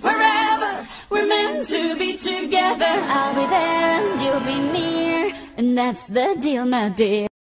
Forever, we're meant to be together. I'll be there and you'll be near. And that's the deal, my dear.